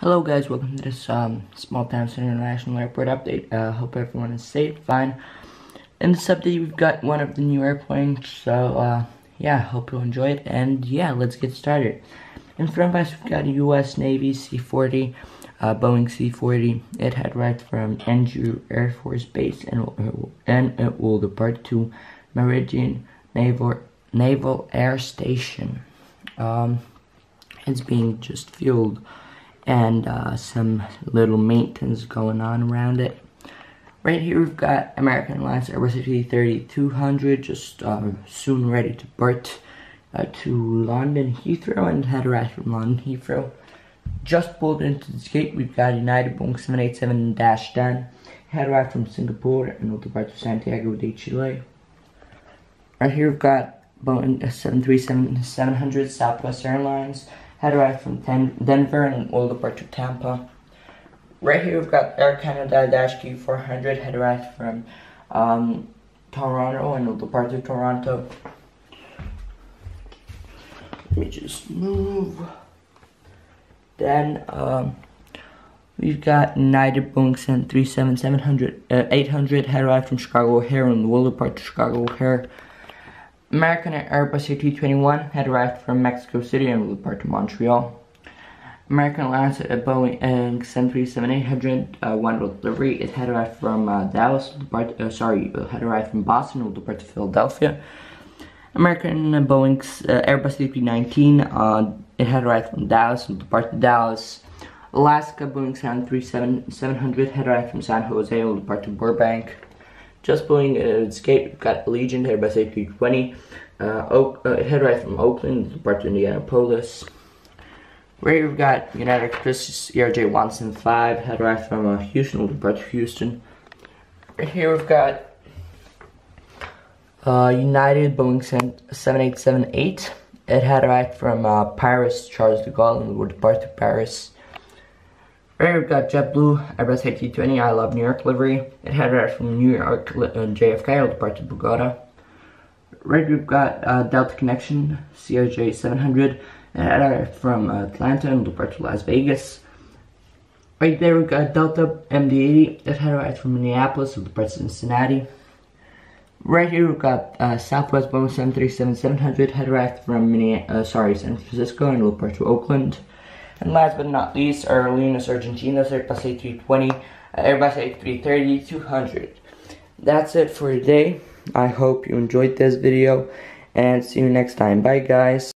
Hello guys, welcome to this um, Small Towns International Airport update. Uh, hope everyone is safe, fine. In this update, we've got one of the new airplanes, so uh, yeah, hope you'll enjoy it. And yeah, let's get started. In front of us, we've got a U.S. Navy C-40, uh, Boeing C-40. It had right from Andrew Air Force Base and, and it will depart to Meridian Naval, Naval Air Station. Um, it's being just fueled and uh, some little maintenance going on around it. Right here we've got American Airlines Airbus A330 200 just uh, soon ready to depart uh, to London Heathrow and head right from London Heathrow. Just pulled into this gate we've got United Boeing 787-10 head right from Singapore and will depart to Santiago de Chile. Right here we've got Boeing 737-700 Southwest Airlines head right from Denver and all the depart to Tampa. Right here we've got Air Canada Dash Q400 head right from um, Toronto and all the depart to Toronto. Let me just move. Then um, we've got United Boeing 737 700, uh, 800 head right from Chicago O'Hare and we'll depart to Chicago O'Hare. American Airbus A321 had arrived from Mexico City and will depart to Montreal. American Airlines at Boeing 737-800 uh, one delivery. It had arrived from uh, Dallas, depart, uh, sorry, it had arrived from Boston, will depart to Philadelphia. American Boeing's uh, Airbus A319, uh, it had arrived from Dallas, will depart to Dallas. Alaska Boeing 737-700 had arrived from San Jose, will depart to Burbank. Just Boeing uh, Escape, got Allegiant Airbus A320, uh, Oak, uh, head right from Oakland, depart to Indianapolis. Right here we've got United Express ERJ 175, head right from uh, Houston, will depart to Houston. Right here we've got uh, United Boeing 7878, it had right from uh, Paris, Charles de Gaulle, and will depart to Paris. Right, we've got JetBlue, Airbus A320, I Love New York livery. It had right from New York, uh, JFK, will depart to Bogota. Right, we've got uh, Delta Connection, CRJ 700. It had right from Atlanta and depart to Las Vegas. Right there, we've got Delta MD-80. It had right from Minneapolis, will depart to Cincinnati. Right here, we've got uh, Southwest Boeing 737-700, head right from Minne uh, sorry, San Francisco, and will depart to Oakland. And last but not least, Aerolíneas Argentinas Airbus A320, uh, Airbus A330, 200. That's it for today. I hope you enjoyed this video, and see you next time. Bye, guys.